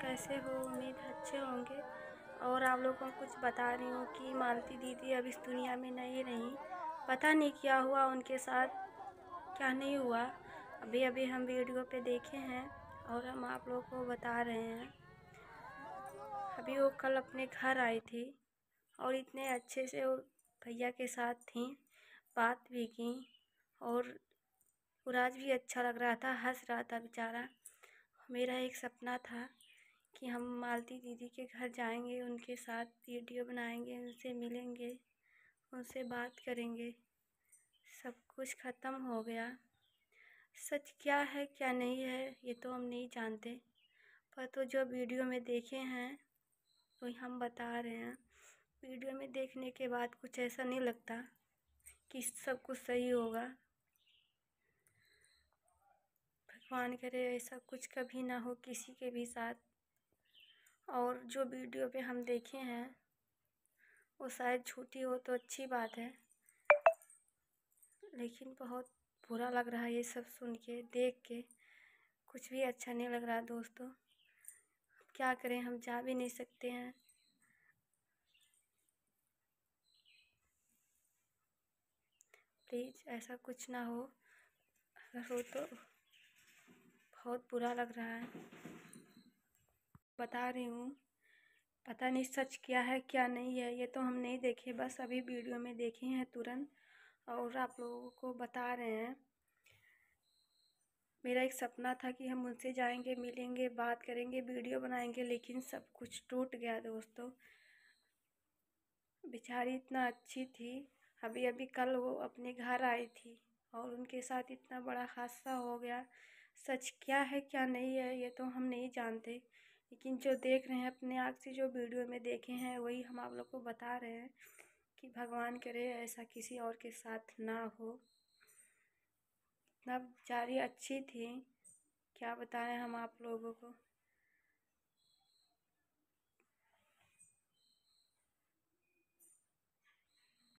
कैसे हो? उम्मीद अच्छे होंगे। और आप लोगों को कुछ बता रही हूँ कि मालती दीदी अब इस दुनिया में नहीं रही। पता नहीं क्या हुआ उनके साथ, क्या नहीं हुआ। अभी अभी हम वीडियो पे देखे हैं और हम आप लोगों को बता रहे हैं। अभी वो कल अपने घर आई थी और इतने अच्छे से वो भैया के साथ थी, बात भी की और उराज भी अच्छा लग रहा था, हंस रहा था बेचारा। मेरा एक सपना था कि हम मालती दीदी के घर जाएँगे, उनके साथ वीडियो बनाएँगे, उनसे मिलेंगे, उनसे बात करेंगे। सब कुछ ख़त्म हो गया। सच क्या है, क्या नहीं है, ये तो हम नहीं जानते। पर तो जो वीडियो में देखे हैं, वही तो हम बता रहे हैं। वीडियो में देखने के बाद कुछ ऐसा नहीं लगता कि सब कुछ सही होगा। भगवान करे ऐसा कुछ कभी ना हो किसी के भी साथ। और जो वीडियो पे हम देखे हैं, वो शायद झूठी हो तो अच्छी बात है। लेकिन बहुत बुरा लग रहा है ये सब सुन के, देख के। कुछ भी अच्छा नहीं लग रहा दोस्तों। क्या करें, हम जा भी नहीं सकते हैं। प्लीज़ ऐसा कुछ ना हो। अगर हो तो बहुत बुरा लग रहा है। बता रही हूँ। पता नहीं सच क्या है, क्या नहीं है, ये तो हम नहीं देखे, बस अभी वीडियो में देखे हैं तुरंत और आप लोगों को बता रहे हैं। मेरा एक सपना था कि हम उनसे जाएँगे, मिलेंगे, बात करेंगे, वीडियो बनाएँगे, लेकिन सब कुछ टूट गया दोस्तों। बेचारी इतना अच्छी थी अभी अभी कल वो अपने घर आई थी और उनके साथ इतना बड़ा हादसा हो गया। सच क्या है, क्या नहीं है, ये तो हम नहीं जानते। लेकिन जो देख रहे हैं, अपने आँख से जो वीडियो में देखे हैं, वही हम आप लोग को बता रहे हैं कि भगवान करे ऐसा किसी और के साथ ना हो। इतना बेचारी अच्छी थी। क्या बताएँ हम आप लोगों को?